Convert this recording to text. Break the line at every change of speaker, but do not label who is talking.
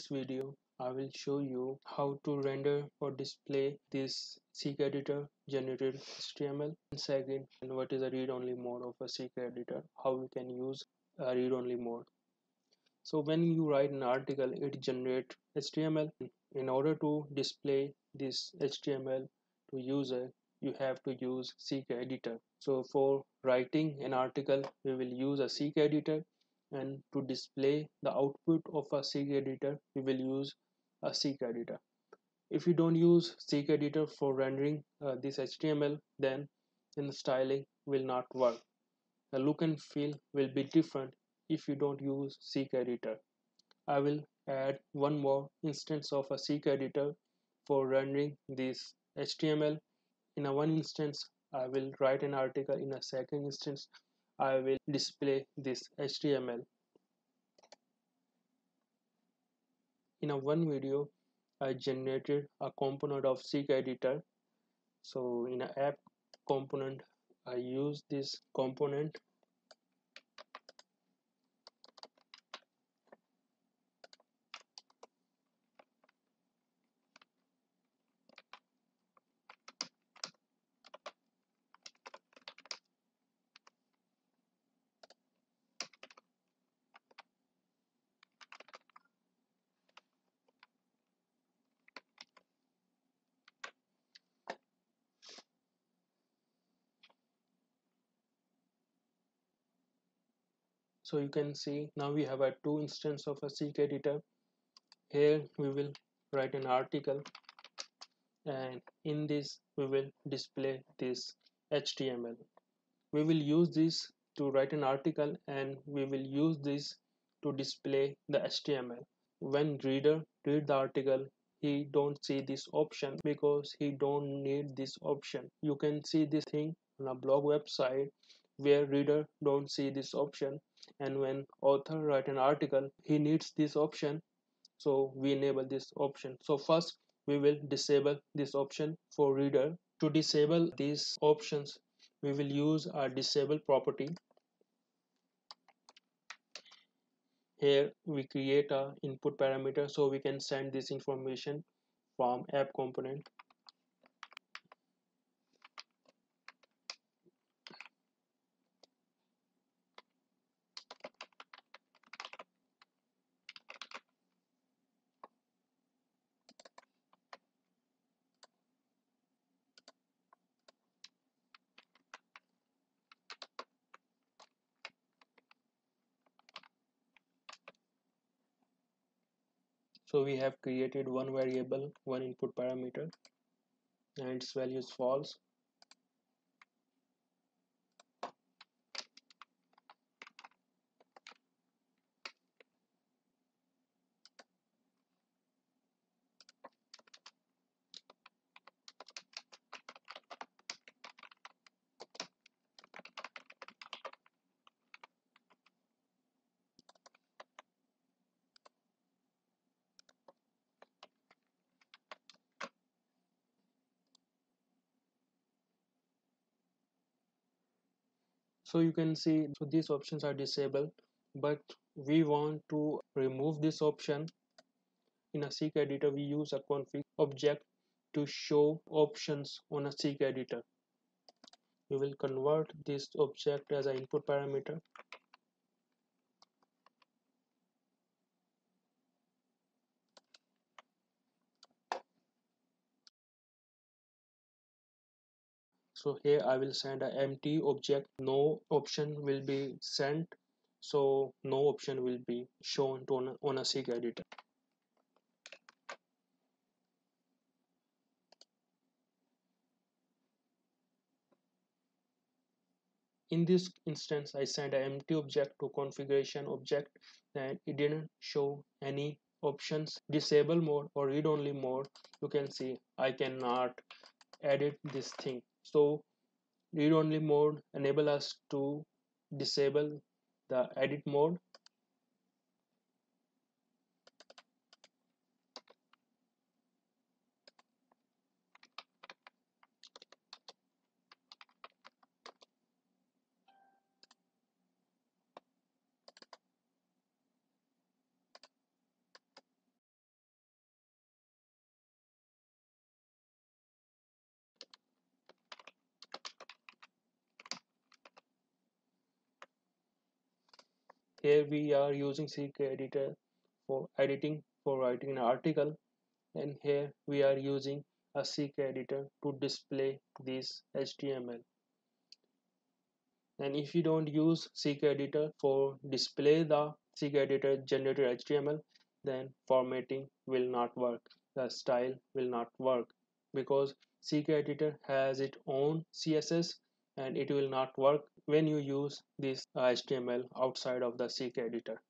this video, I will show you how to render or display this CK editor generated HTML. And second, and what is a read-only mode of a CK editor, how we can use a read-only mode. So when you write an article, it generates HTML. In order to display this HTML to user, you have to use CK editor. So for writing an article, we will use a CK editor and to display the output of a CK editor we will use a CK editor. If you don't use CK editor for rendering uh, this HTML then the styling will not work. The look and feel will be different if you don't use CK editor. I will add one more instance of a CK editor for rendering this HTML in a one instance I will write an article. In a second instance I will display this HTML. In a one video, I generated a component of CK editor. So in an app component, I use this component so you can see now we have a two instance of a CK editor here we will write an article and in this we will display this html we will use this to write an article and we will use this to display the html when reader read the article he don't see this option because he don't need this option. You can see this thing on a blog website where reader don't see this option. And when author write an article he needs this option. So we enable this option. So first we will disable this option for reader. To disable these options we will use our disable property. Here we create a input parameter so we can send this information from app component so we have created one variable one input parameter and its value is false so you can see so these options are disabled but we want to remove this option. In a CK editor we use a config object to show options on a CK editor. We will convert this object as an input parameter so here I will send an empty object. No option will be sent. So no option will be shown on a, on a CK editor. In this instance I sent an empty object to configuration object and it didn't show any options. Disable mode or read only mode you can see I cannot edit this thing so read only mode enable us to disable the edit mode here we are using CK editor for editing for writing an article. And here we are using a CK editor to display this HTML and if you don't use CK editor for display the CK editor generated HTML then formatting will not work. The style will not work because CK editor has its own CSS and it will not work when you use this HTML outside of the CK editor